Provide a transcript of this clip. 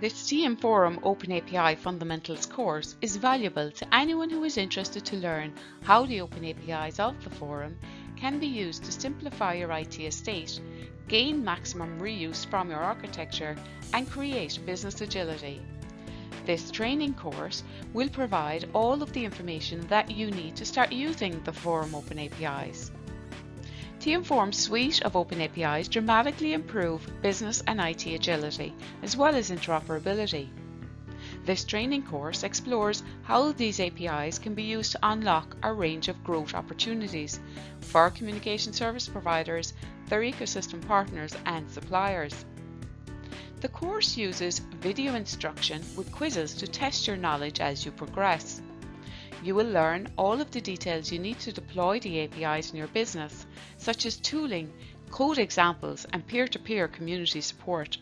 This TM Forum OpenAPI Fundamentals course is valuable to anyone who is interested to learn how the open APIs of the forum can be used to simplify your IT estate, gain maximum reuse from your architecture, and create business agility. This training course will provide all of the information that you need to start using the Forum Open APIs. TM Forum's suite of open APIs dramatically improve business and IT agility, as well as interoperability. This training course explores how these APIs can be used to unlock a range of growth opportunities for communication service providers, their ecosystem partners and suppliers. The course uses video instruction with quizzes to test your knowledge as you progress. You will learn all of the details you need to deploy the APIs in your business, such as tooling, code examples and peer-to-peer -peer community support.